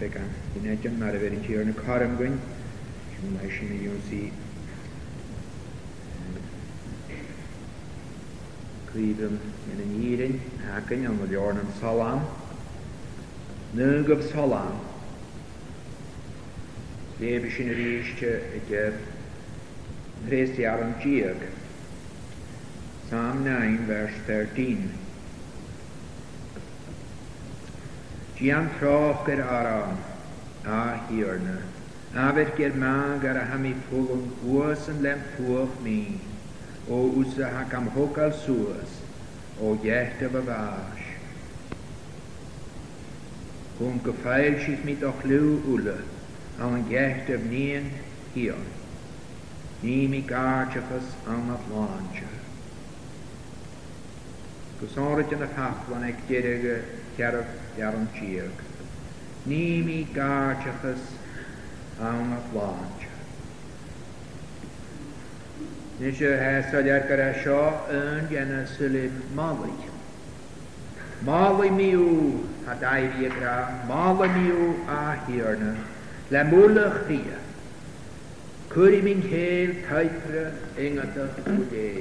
began in a ver i yn y car yn gwyn. Mae eisiau mi yw'n si Clydym salam. Nyg salam. Lebe sin yr eisiau ydy Rhesi ar yn giag. Psalm 9 verse 13. Gian troch ar aran a hirna, Avet ger ma ar a hami fulun uasan lem tuach mi, o usa hac am hoc al suas, o jehta bavash. Hon gefeil sich mit och lu ulle, an jehta hier hion, nimi garchafas an at lancha. Kusorit an a haflan ek Kerf, jaren tjeek. Nimi gaatjes aan het waantje. Dus je hebt zo der kerasja en jenne sulim malig. Malig miu had hij weer gra, malig miu a ah, hierne. Lemurle chrie. Kuri min heel tijtre ingete goede.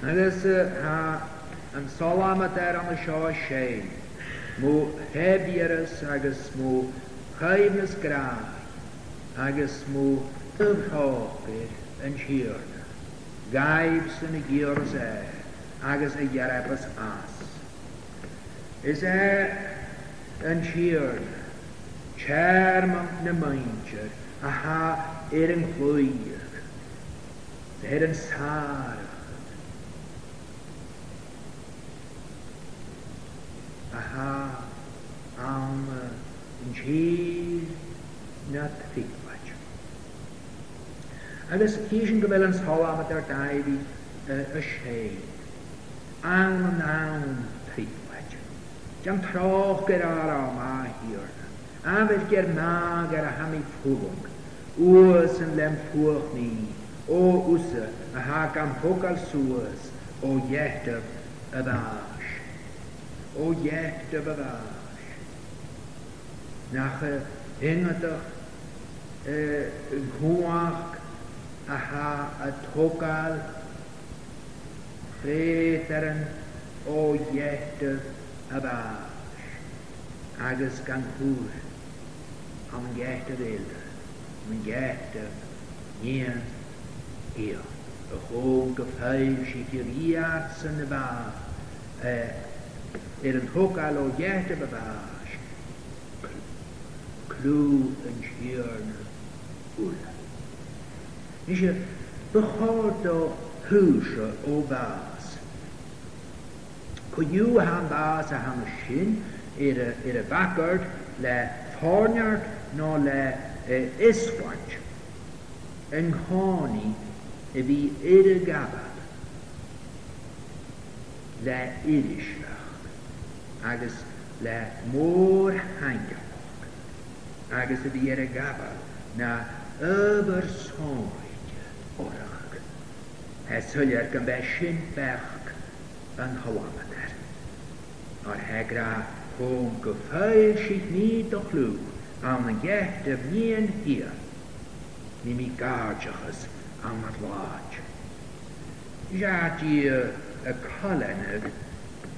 En dat ha yn salamat ar an y seo sé, mw hebierus agus mw chaimnes graag, agus mw ymhofyr yn siwrna, gaibs yn y gyrs e, agus y gerabas as. Is e yn siwrna, Chairman na maintjer, aha, er yn chwyach, er yn sarach, aha, am njīz nat fikvač. Agus kīžin gavelans hava matar taivi a shei. Aun aun fikvač. Jam troch ger ara ma hirna. Avet ger ma ger hami fugunk. Usen lem fuch ni. O usse, aha kam pokal suas. O jehtav, a daan o jech dy byddai. Nach y hyngadach er yn hwach a ha a togal rhaidaren o jech dy byddai. Agus gan hwyr am jech dy ddilder. Mae'n jech dy nien i'r. Y hwn gyffeir sy'n gyriad sy'n y fa. Ελληνικό καλογιάτε μπαμπάς, κλού εν σχιόν ούλα. Είσαι behålldo huse och bas. Kunju han bas och han skin är det, är det vackert, le farnjart, nå le eh, iskvart. En hani är vi irregabad, le irishra. agus le mór hainteach agus a dí ar a gabal na ybyr sóid orach. Hes hyllir gan be sin bech yn hylamater. Ar hegra hwn gyffeir sydd ni dochlw am yn gech dy mi'n hir. Ni mi gardiachas am adlaj. Jadie y colenag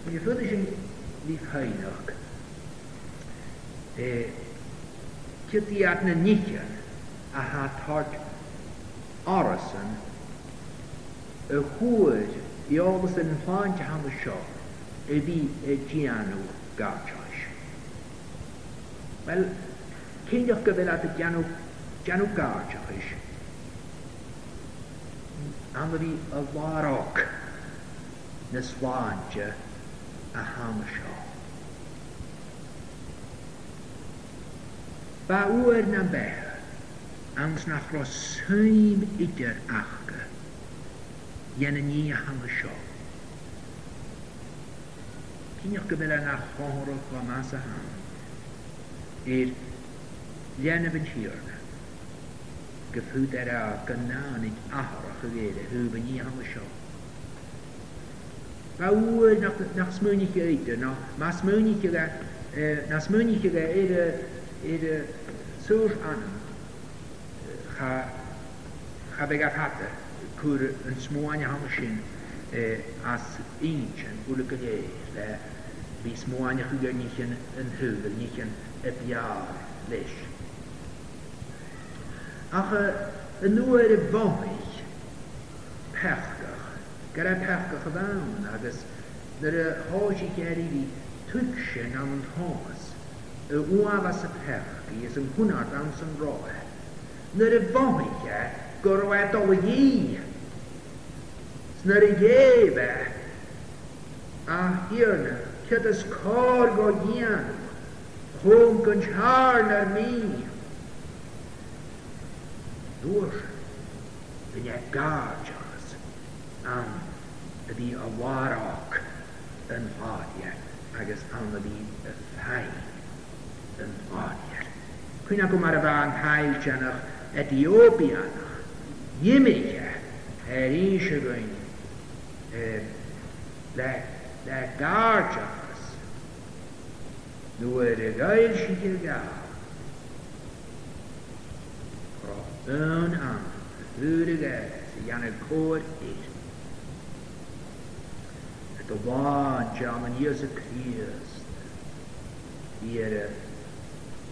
Mae yw ffyrdd sy'n ni ffeinach. Cyti at na nician a ha tart arasan y hwyd i ogos yn hlaen ti ham y sio y fi y gianw gartioes. Wel, cynnydd gyfel at y gianw, gianw gartioes am fi y warog na swaantia a hamasio. Ba uer na ber, ans na chrosaim idyr achga, yen yn ni a hamasio. Cynioch gyfela na choro gwa mas a ham, er yen y fy'n hiwrna, gyffwyd ar a gynnau'n eich ahor o gede, hwb yn ni hamasio. Ba uair nach smúniche éide ná má smúniche eh, na smúniche ide ide suúr an cha bheith a chatte chuair an smóáine ha sin eh, as int an bula go léir le hí smóáine chugur níchen an thuúil níchen a bear leis. Ach an nuair a bhaid pecht Grabhäftiga förvånade hades när det hage gäridi tuxen an hans oavas pärki som hunardan som rå när det vage går och äta och ge när det geve a hirne kedes kar går igen hon kan charna mig Душа, меня гаджас, ам Bir een vader agus an a bhí a fein an fáir. Cuine go mar a bheit an hailteannach Etiópianach Dhiimiige ar ísegain eh, le gáteachas nuair a gail si gá an an a thuúige sa dhéanana cóir The one German is Christ. Ihre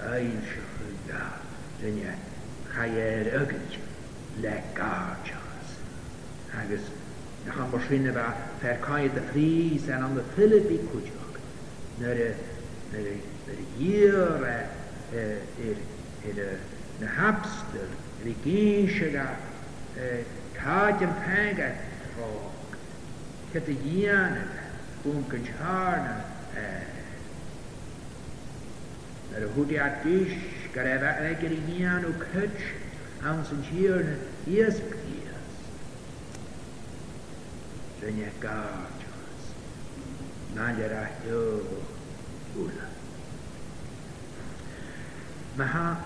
Einschulda, den ja Chayer Ögic, Lekkajas. Agus, na chan mor a ba, ferkaid da fris an Philippi kujog. Nere, nere, er, er, na hapster, panga, Cattigiana, eh, a Naar de goede artiest, gareva eigen ian o kutsch, ans en chierne, ies piers. Zijn gajos, nalera jo, ula. Maar ha,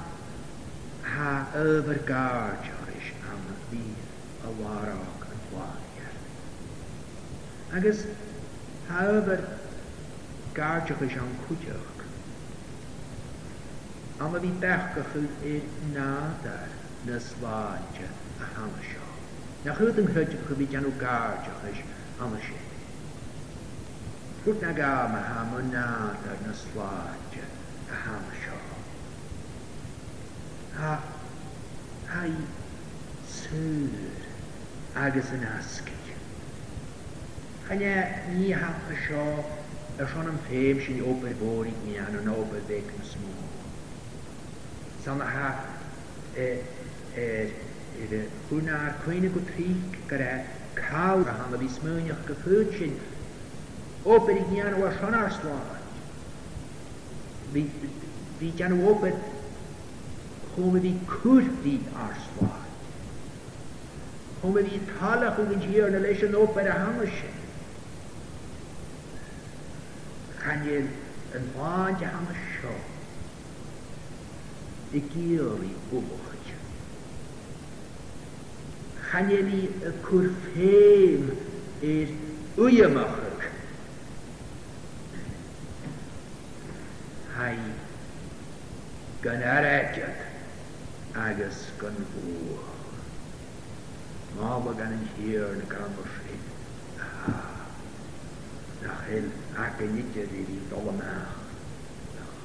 ha over gajos, am wie, a warok. agus habhar garteach is an chuideach. Am bhí becha chu é nádar na sláinte a hana seo. Na chud an chuide go bhí deanú garteach is anna sé. na ga a ha mo nádar na sláinte a hana Ha, ha i sŵr agus yn asgyn. anje ni haffa xo xonam fem xin oper bori ni anu no oper bek smu sana ha e e de unar kwine go tri kare kaur han vi smunja ke futsin oper ni anu wa shonar slan vi vi kan die Home vi hoe arsla. die vi hoe hugin hier na leis an opera hamashin. Daniel pode amarchar de giri ubach. Chaneli y cwrffeim i'r wyamachag. Hai gan aradiad agos gan fwo. Mab gan yn hir yn y gamor Ah, hakenince dediği dolama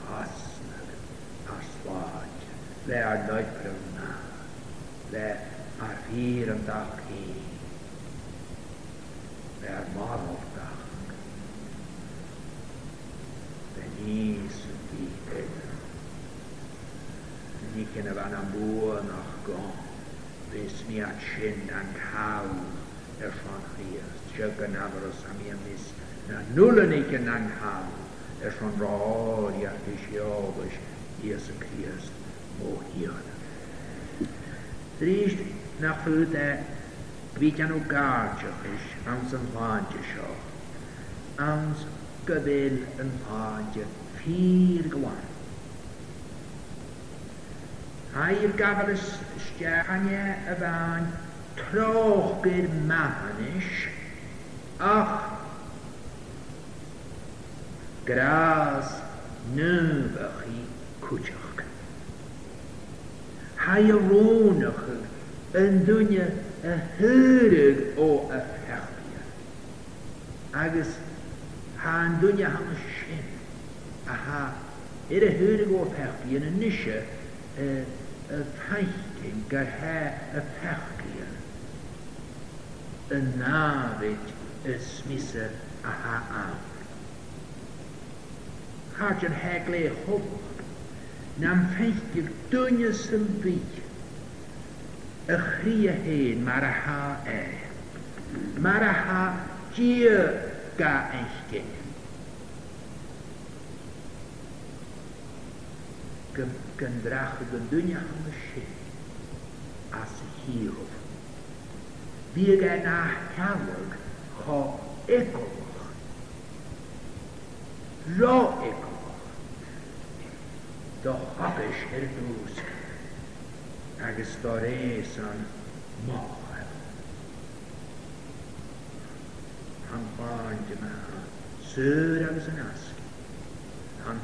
hasnı, asvaç ve erdoyfırına ve arfiren daki ve ermarovda ve nisun di eder. Nikken van amur nach gom, bis mi at shin an kaum erfon hier, jögen aber es am ihr misst. na nullanig yn anghal ys o'n rôl i artisiogys Iesu Christ mô hion. Drist na chwyd e gwyd anw gardiach ys ans yn hwandio sio. Ans gyfil yn hwandio ffyr gwan. Hair gafel ysdiachanie y fan troch gyr mahanis ach gras nu bachi kuchak. Hayronach yn dunia a hyrig o a ferpia. Agus ha yn dunia ha yn sin. A ha er a hyrig o a ferpia yn y nisio y ffaithyn gair ha a ferpia. Yn nafyd y smisa a ha am. Hajar hagle hob. Nam feithgir dunja sem bi. Y chria hen mar a ha e. Mar a ha gia ga eich gen. Gyndrach y gyndunia hwn y si. As y hirof. Fi gael na hawag ho ecof. لا اکار دا خبش هر دوز اگستاره ایسان ما خواهد هم من سر هم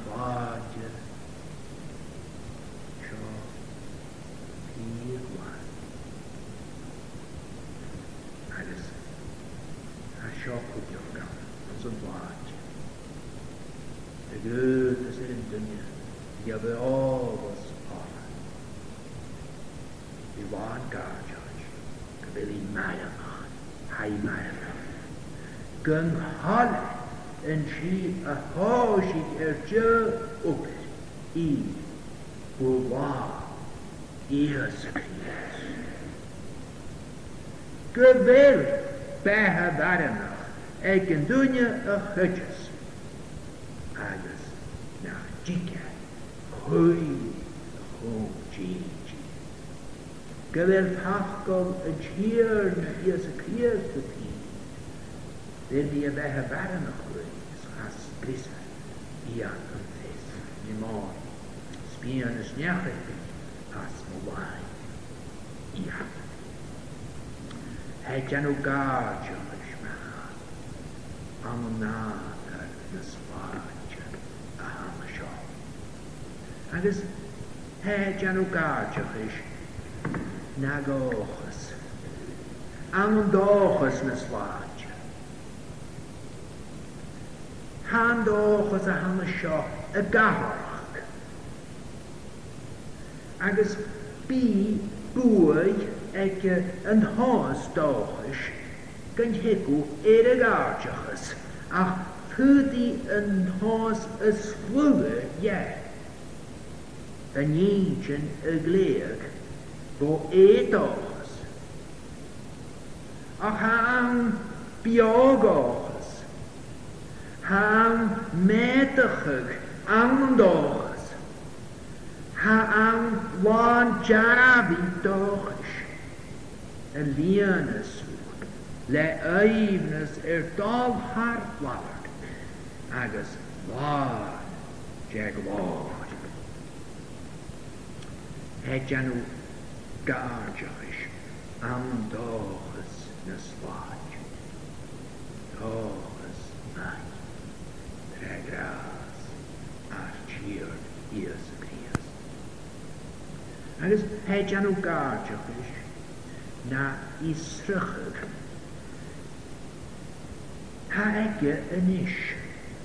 kan hal en shi a hosik er tjö upp i och var Jesu Kristus. Gewel beha varna eken dunje a hutjes. Alles na jika hui hoji. Gewel tachkom a tjörn Jesu Kristus vill ge det vermsjö priser i anses demon spirande snärskete pasmovaj ja Hejanu gađa mishma amunaka nasvađa ahamasho agus hejanu gađa ish nagochas amundochas nasvađa can doch as a hanna seo y garach. Agus bí bwy ag yn hos dochys gynhegw er y gardiachas a hwdi yn hos y slwyr ie. Fy nidyn y gleag bo e dochys. Ac am biogor handmetiger, anders. Haan wanjabi dors. le leivnes er dal hartlaard. Agus waar jaguar. Het janu garjaish am dors na slaad. Dors night. grās ar tīr Iesu Grīst. Agus heid anu gārģach is, na īsrachag. Ha ege yn is,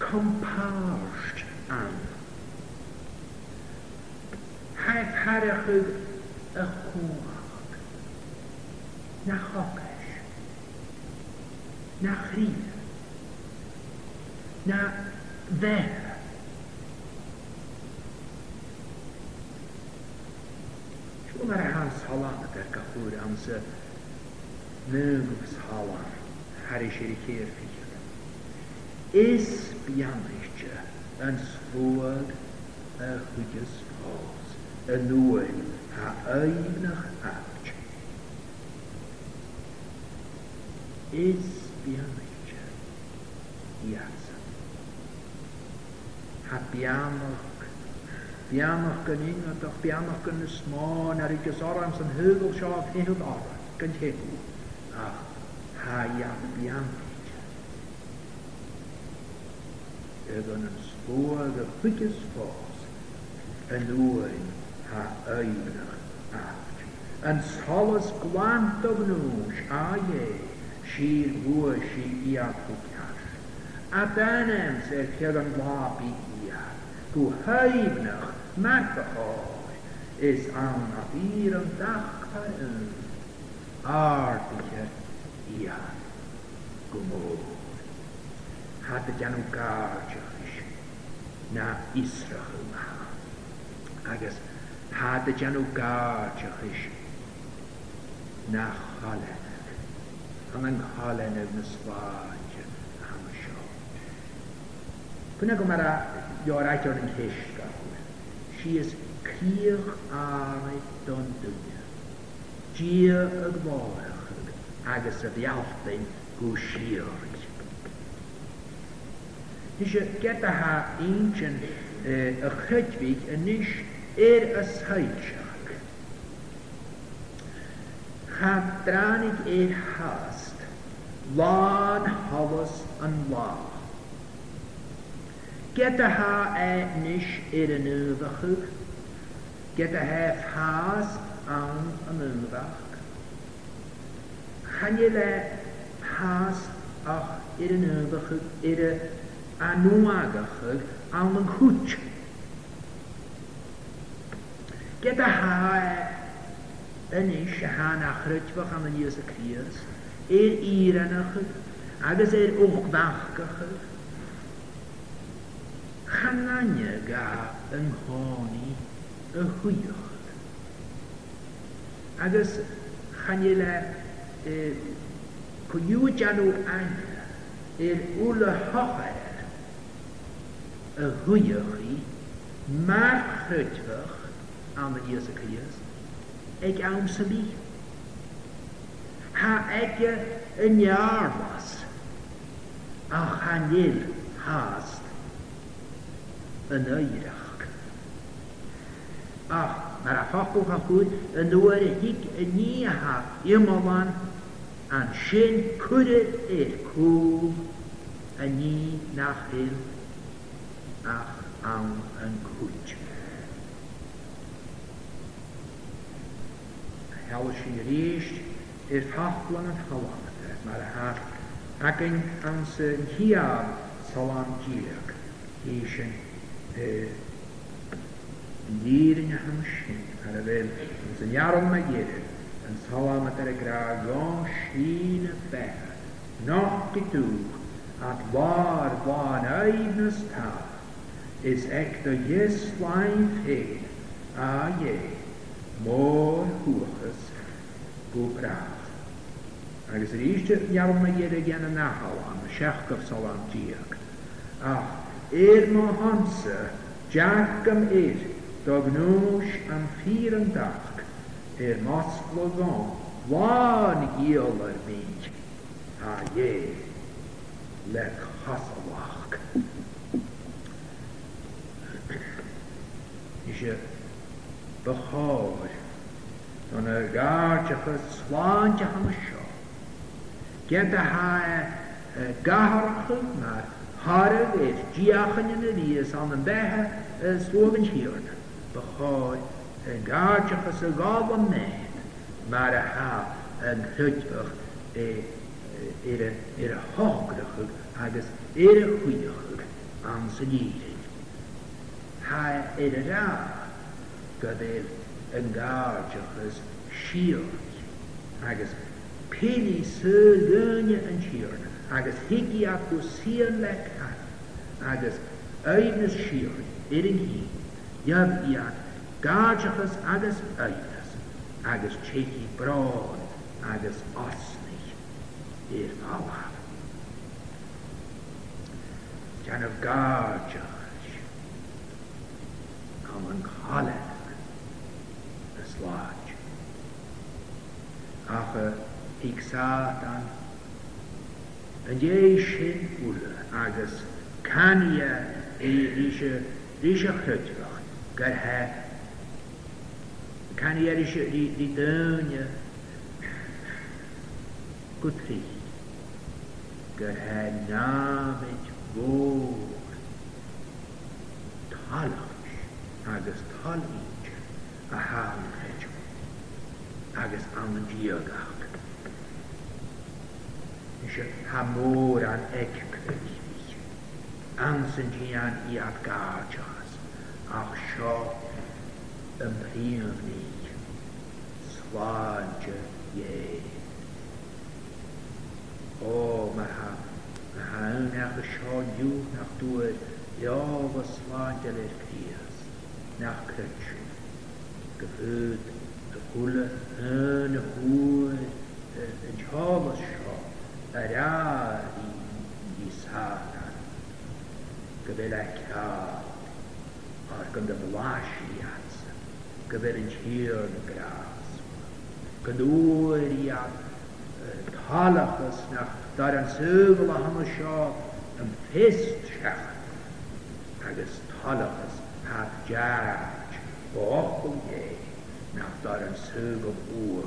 kompārst an. e harachug y chwag, na chogesh, na chrin, na there. شو مرحان صلاة تركفور أمس نوم صلاة هر شركة فيه is Pianisch een zwoord een goede en een haar is beyond biamach. Biamach gan un o doch biamach gan ysmon ar i gysorams yn hyddol sio a pheddod ora gan hedw. Ach, ha iam biamach. Egon yn y ffos yn ha eibrach aft. Yn solas glant o gnwys a ie, si'r fwy si i A dan ems eich hyd yn i Geheimlich, merke euch, ist is aan ihrem Dach dag artiger aardige ja Hat had ja nun na israël maha. Agus hat es ja nun gar na na Challenach. dan an Challenach Punakumara, your writer in hishka. she is clear eye don dunya. Gia ag morach, agus a dialfdyn go siarg. Nis y gyda ha ancient y eh, chydfig yn nis er yshaidsiach. Cha dranig er hast, lân holos yn lân. Gyda ha e nis i'r yn yfachwch, gyda hef has awn yn yfach. Chanil e has ach i'r yn yfachwch, i'r anwagachwch, awn yn hwch. Gyda ha e yn nis a ha nachrydfach am yn ys y crias, i'r er ir anachwch, agos i'r er wchfachgachwch, Hananya ga een honi, een goeie. Agus hanjele eh, kujuutjanu aan, er ule hoge, een goeie, maar grutweg aan de eerste keer, ik aan ze Ha ik een jaar was, ach hanjel haas. yn ah, eirech. Ach, mae'r a phobl ha gwyd yn ddwyr y hig y ni a ha ymoban a'n sy'n cwyrdd i'r cwm y ni na chyl ach am yn cwyd. Hel sy'n rysd i'r phobl yn y chalon. Mae'r ha ac yn ansyn hiaf salon gyrg. Hi sy'n ديرنا همشين على بال سنيارم zijn. يدر en zal met de gragon schien ver, nog getoeg, at war van eigen staat, is echter yes slijn Aye, a je, mor hoeges, gebracht. Agus er is dit jaar om je de nachal Er má hansa deach gom éad dog nóis an fír an dach ar más glogán láin gíol ar bíd a dhé le chasalach. Is je behoor dan een er gaartje geslaantje aan de show. Get de haar eh, gaarige naar Harag is diachan yn yr is an yn beha slofen hiwrn. Bechoi yn gaartach y gaf am neud. Maar a ha yn hrydfach er a hograchig agos er a chwyachig an sy'n irin. Ha er a ra gyda'r yn gaartach as siwrn agos pili sy'n yn siwrn agus higiach go sian le cat agus siwr i'r un hi iad iad gajachas agus ys, agus cheiki braun agus osni i'r fawaf. Jan of gajach am yn coleg y slaj. Ach y higsat an جيش عجز كان يا ليش ليش خطرة قالها كان يا ليش لدنيا كتري قالها نامت بود تالش عجز تال اینجا احال خجم عجز آمن جیگه je hamor an ek kvis. Ansen tian i at gajas, ach sio ymrhyrni, swadja ie. O, mae ha, mae ha yn ach sio yw nach dwyr, ja, fy swadja le'r gries, nach crytsio, gefyd, dy gwle yn y hwyr, yn jobas sio, فراری lisanan gyfelecad ar gan dy flasiad gyfer yn hir y gras gynwriad talachus na dar an sygl a hama sio yn ffist siach agos talachus haf jaraj o ochol ie na an sygl ŵr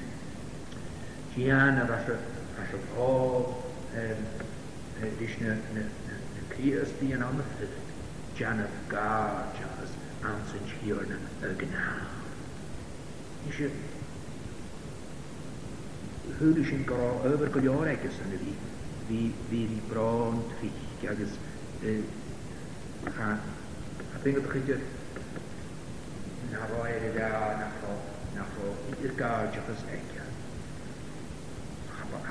Cian ar allan o ddys na Cyrus di yn amfyd. Janaf ga, Janaf ansyn siwr na y gnaw. Isio hwyl sy'n goro yfyr gylior agos yn fi. Fi fi bron trich agos a a bing o bechyd na roi ar y da na fo na fo i'r gael achos eich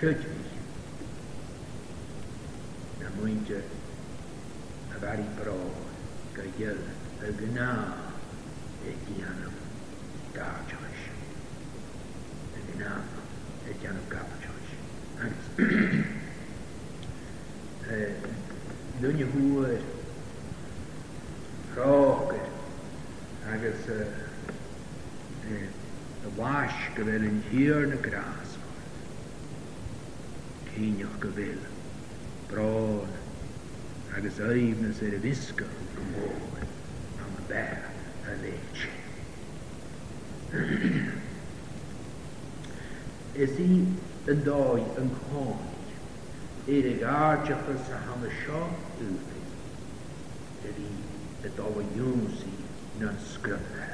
cânticos na muinte agari pro kajel agna etiano tačoš agna etiano kapačoš Dunja huer, roker, agus a wash gewellen hier na graan. cíineach go bhfuil bráin agus aimhnas ar a bhisca go móin an b a yn Is í an dáid an cháin ar a gáteacha sa hana seo úpa ar í a dáhaúsaí na scrutna.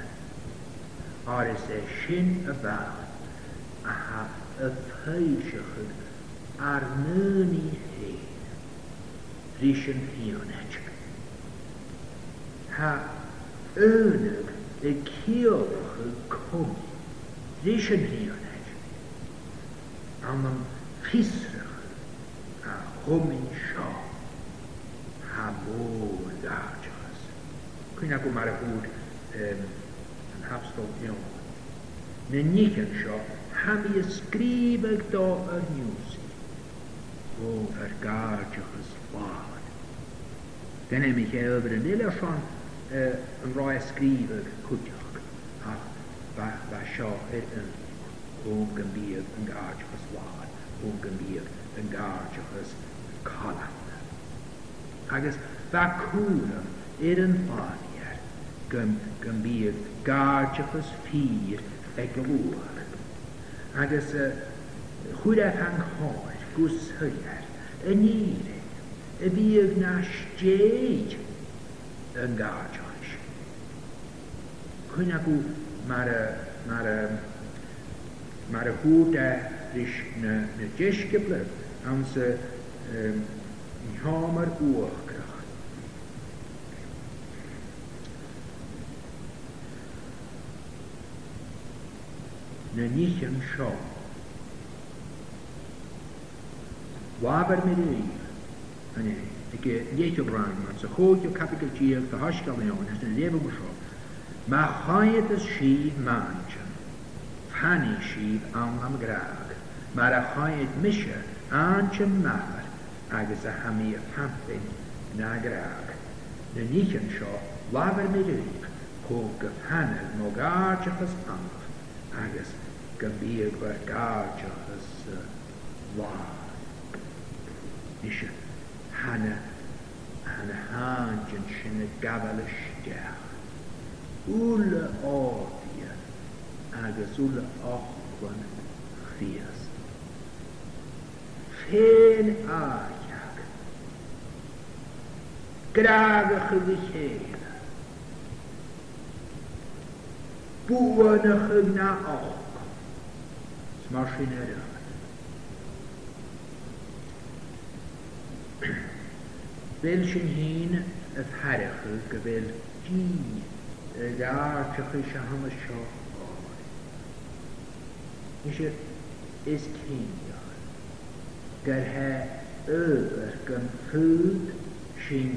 Ar is é sin a bhain a ha a phéisiochud armânii hreine, frischen hionecek. Ha hát, önök de kirche kommen, frischen hionecek, amam fisrach, a homin sha, hamor dajas. Kina kumara hud, an hapstol nion. Ne nichen sha, ham je skribek da a newsy. ó ar gáteachas bád. Den é mich éber an ile fan an eh, rá scríbe chuteach seo an óm gan bíad an gáteachas bád, óm gan bíad an gáteachas chala. Agus bheit cúra ar an fáar gan bíad gáteachas fír ag go bhúach. agus eh, chuide an háir kushëllar, e njëri, e bijëk në shqeq, nga aqash. Këna maar, marë, marë, marë huta rish në, në qeshkeplër, amse një hamër De Waber mé nicht déit brein mat sa chóid jo capitaltíag go hascaléon is den lewe seo. Ma chaid is si maintjen. Fanni sib an am grag mar a chaid mise aantjen maar agus a hamí a pampin na grag De nichen seo waber mé ring có go fanel nó gáteachchas anch agus go bíag bar das lá. ishe hana hana hangen shene gabale shter ul ordia agas ul achvan chias fen ajag grave gewichela buone gna och smashinera قبل شنهين فحرخ قبل جي دار تخي شهم الشهر مش اسكين يعني قالها över kan fud shin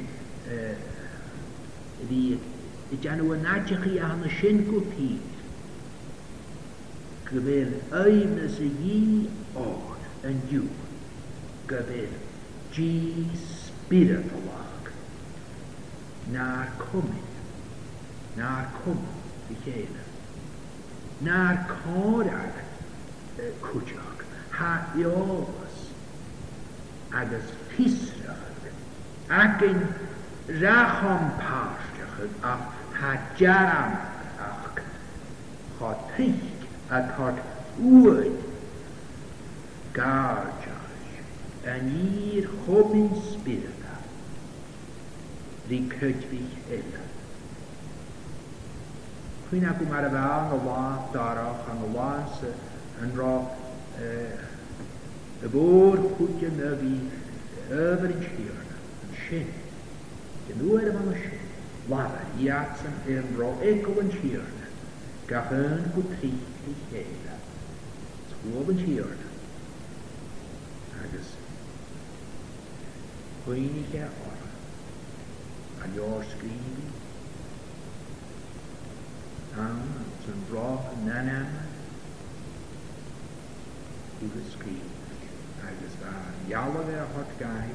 di jan wa nachi khi ahna shin ku pi gebel aim na se yi or and you gebel jesus Bira na När kommer jag? När na Michaela? När eh, Ha kutsjak har javas agus fisrag akin rachom párstachad ach ha jaram ach ha trík a tart uid garjaj an ir hobin spirit Lidköping eller. Kvinnakumarabaan Allah dara hangawas en ra bor koetje nevi över en shin. Genuere man shin. Lava jatsen en ra ekel en kyrna. Gahön kutri i hela. Majorski, som bra Nana, agus cí agus jaala a hot gai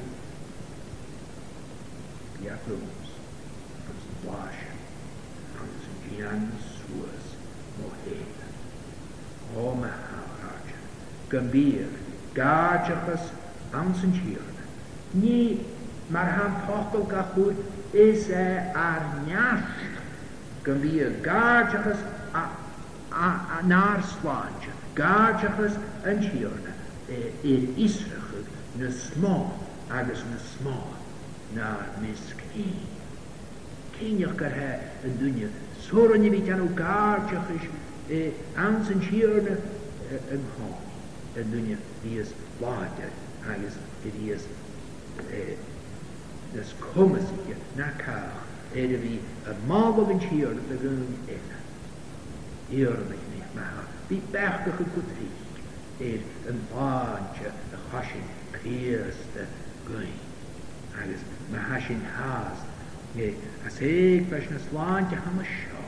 Jacobs agus bláis agus suas mo héna ó me háráte gombír gáteachas amsan ní mar há ga is e ar y go bhí a gáidechas an ársláinte, gáidechas an tíorna ir isrecha na smá agos na smá na mis cní. Cíneach gur he an dunne soranna bhí anú gáidechas an san tíorna an háin an dunne bhíos báide agus bhíos nas cumasige na cach ar a bhí a máhain tíor le gún éna. Íormid ní metha bhí beachcha go gotaí ar an báinte a chasin críasta goin. agus me ha sin háas é as éag leis na sláinte ha seo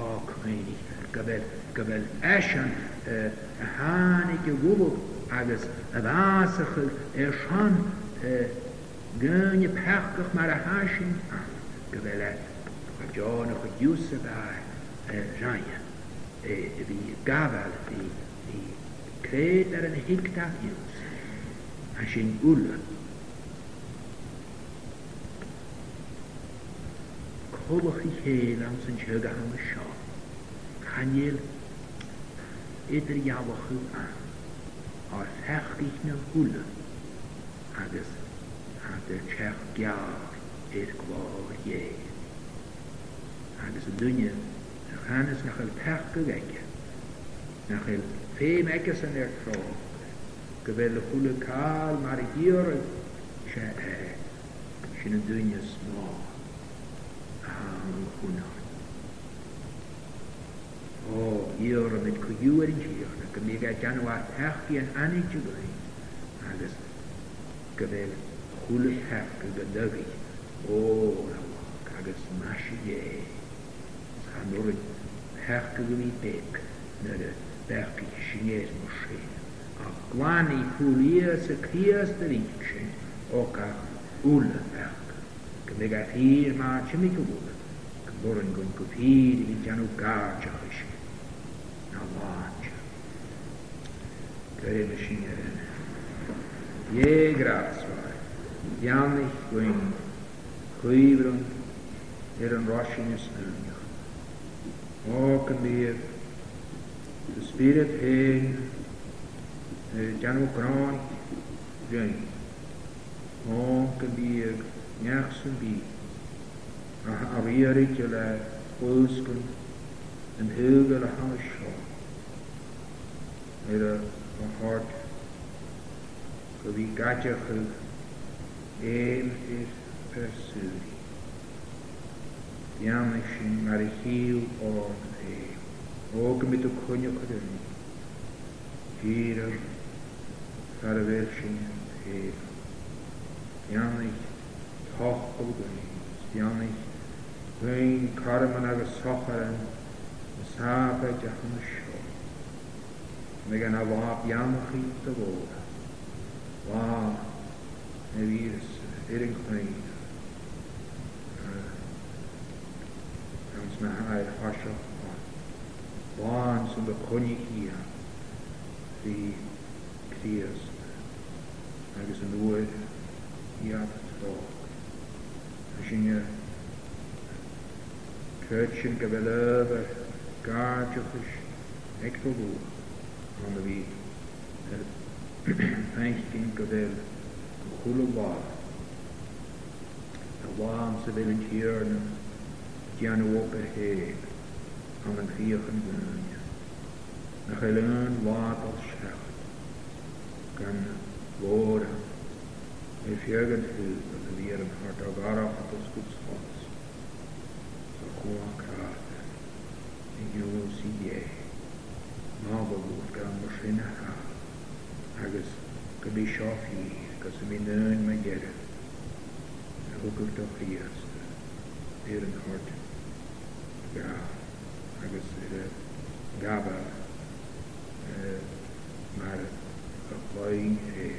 á chuine go bfuil go bfuil éan eh, a hánig go bhúil agus a bhásachail ar sean eh, Gönne pachkoch mara haschen an, gewelle, gajone chut jusse ba zhanya, vi gawal, vi kreder en hikta jusse, haschen ulle. Kholochi heil an sin chöga hama scho, kanyel, edri yawochu an, ar fachkich na ulle, de cerchia et quorie. Agus hier dunne a chanas nach il pech go gaice, nach il féim eice an ar tro, go bhfuil le chula cáil mar i díor se é, sin a dunne smá a chunáin. O, ior am yn cwywyr yn siwr, ac kul hakkı gadagi o kagas maşiye é hakkı gmi pek nere belki şinez muşe Que fuliye sekiyas derinçe o ka ul hakkı kmega fir ma çimikul kborun gun kufir vicanu gacha iş navacha Görevmişin yerine. Ye grazie. ja gwyn, chwyfrwn er yn rosin ysgrifnioch. O gymif, dy spirit he dan o graig gwyn. O gymif, niach sy'n bi, a arierig yw le gwylsgwn yn hyg Er y gyfi gadioch él es persuadido. Diana sin mar hiel on e, og mit o cwnio cyrwyn, hir farfel sin e, Diana toch o gwyni, Diana gwyni carman ag y socharan, y sab a jachan y sio. Mae gan a wab iamach i dy fod, wab maybe it's erringvlees. ons na haar hasha waan The, de konje hier die kreers agus an oor hiad tlog as in je kutsin gabel over gaartjochus ek to do aan de wie er pijntje koele waar. De waan ze willen jaren, jaren op er heen, aan een vieren weunje. De geleun waard als schacht, kan woorden, en viergen hulp, en weer een hart haar het als goed Zo gewoon kraten, en jullie zie je, maar we moeten Kasuminen Magere, Hukuk Tafrijas, Ehrenhort, Gā, agus gaba mar a bhain é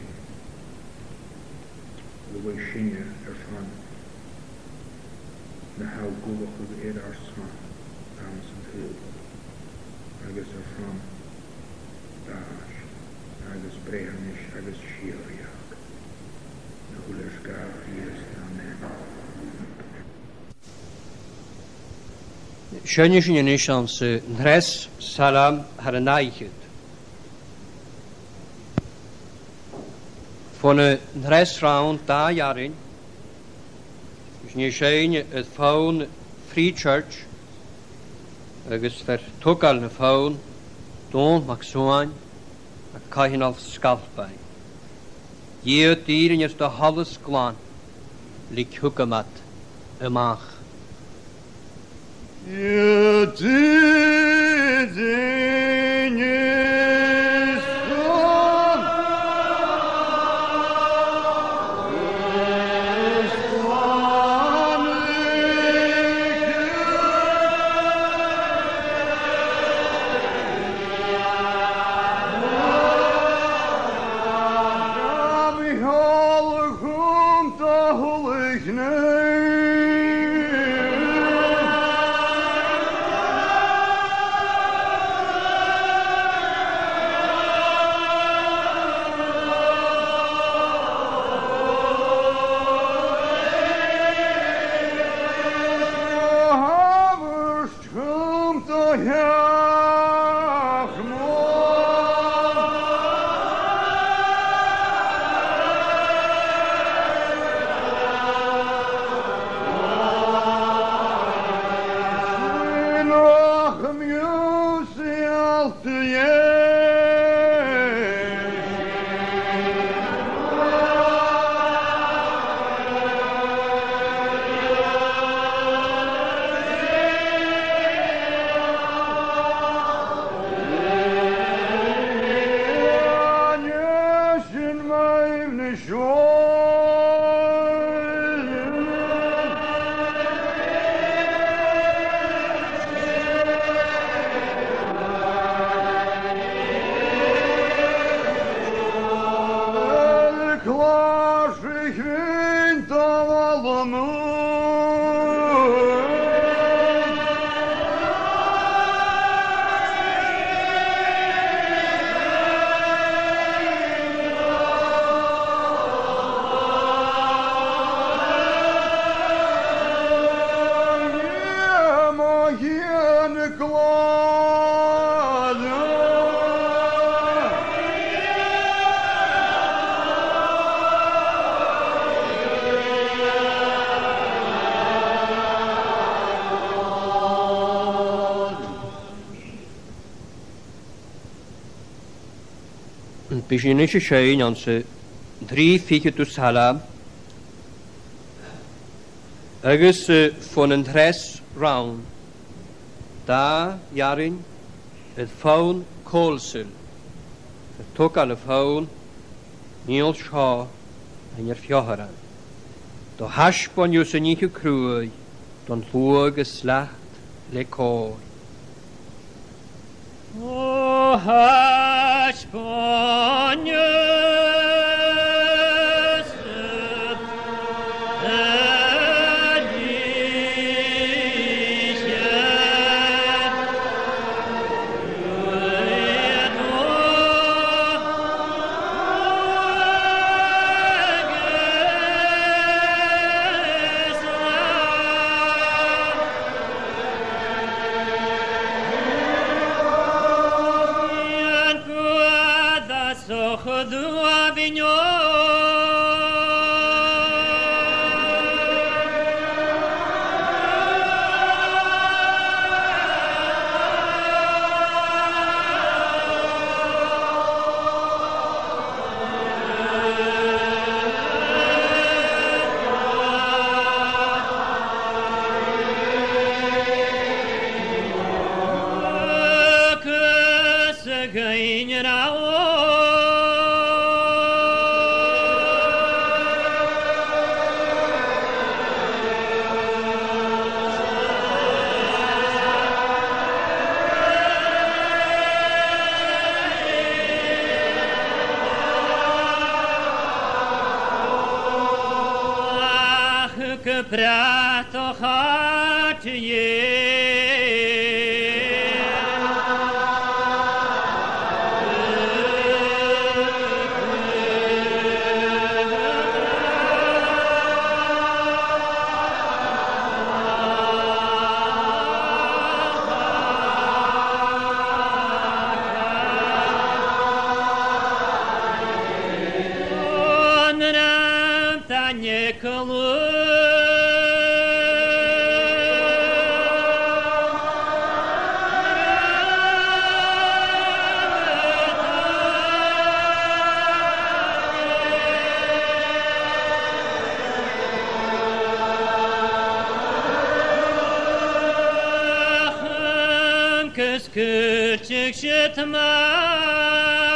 le bhaid sinne ar fan na her gohach chud how ar san am san thuil agus ar fan dáis agus bréhanis agus siíoríach Schönischen Nishanse, eh, Nres Salam Haranaichit. Von Nres eh, Raun Dajarin, Schnishen eh, et Faun Free Church, agus ver tukal na faun, don maxuan, a kahinal is de halles klaan, lik hukemat ymach. Beşinci şeyin ansı, dri fikitu salam, agus von eh, en tres round. Tā Jarin, et faun kolsul. Et tukale faun, nil šā, en ir fjoharan. Do hašpon jūs un ihu krūj, don lūga slaht lekoj. O hašpon jūs küçük şıtmaz.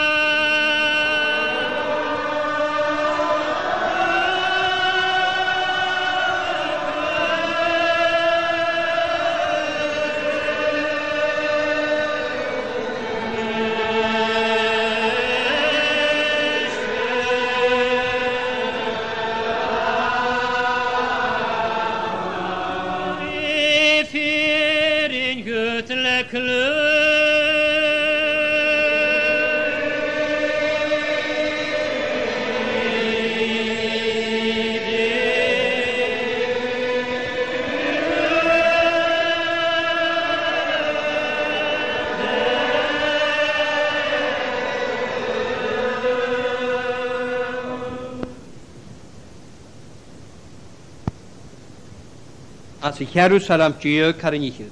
Alltså Jerusalem djøg har ich ikke.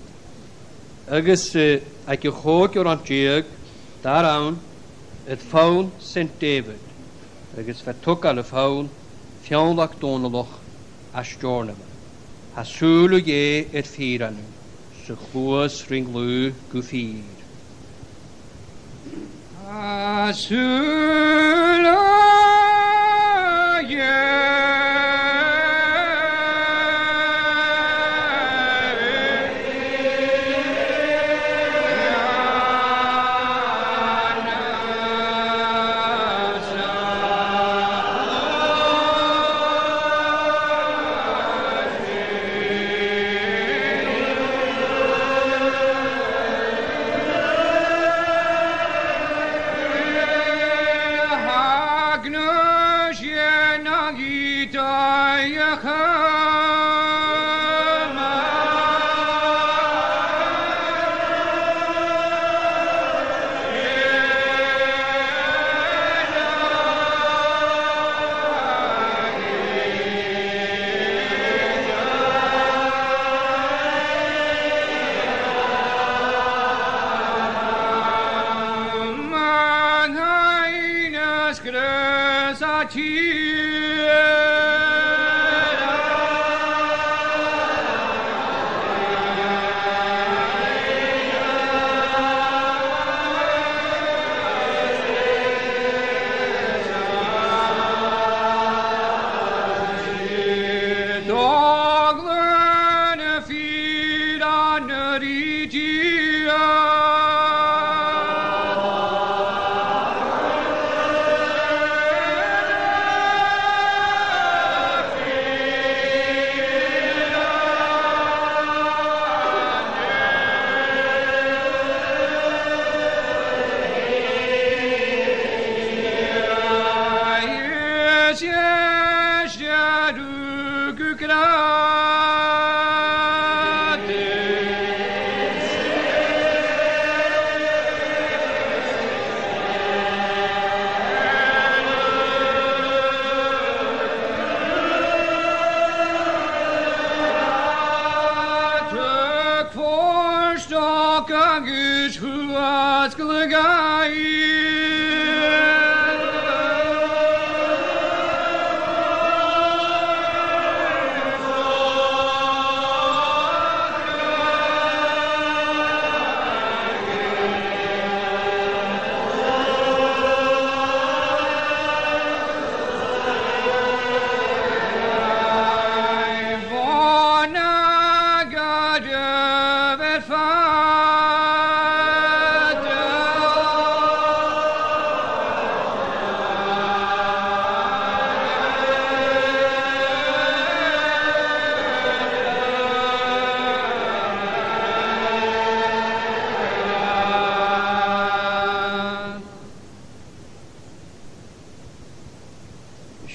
Agus ag i chógur an djøg dar an et fáin St. David agus fe tugal a fáin fiánlach dónaloch a stjórnama. Ha súlu gé et fíranu sa chluas ringlú go fír.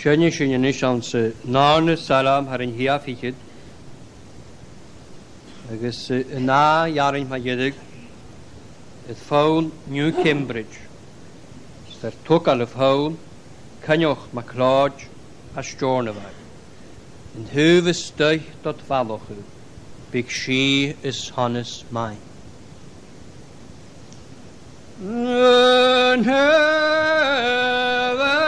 Sienne sienne ni sianse náne salam har hiya hiaf hichid. Agus eh, ná jarin ma jedig et faun New Cambridge. Ster tuk al of hawn canioch ma clodge a stornavag. Yn hwf ystau dod falwch yw, byg si is honnes main. Yn hwf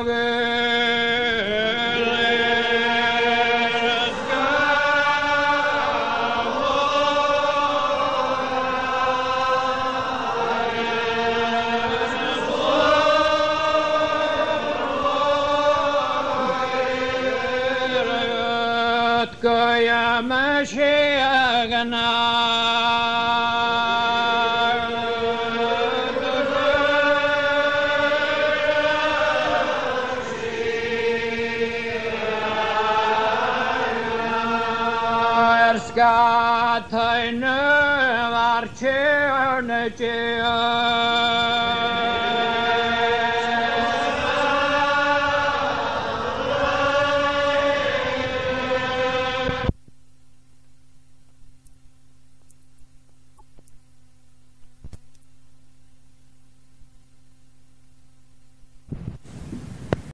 Ave